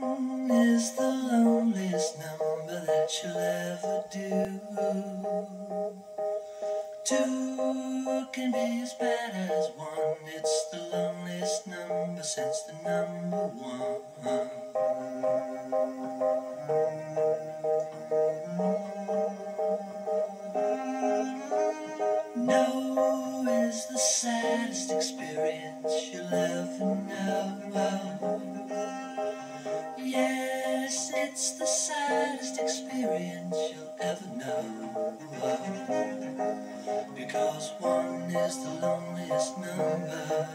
One is the loneliest number that you'll ever do. Two can be as bad as one. It's the loneliest number since the number one. No is the saddest experience you'll ever know. Yes, it's the saddest experience you'll ever know. Because one is the loneliest number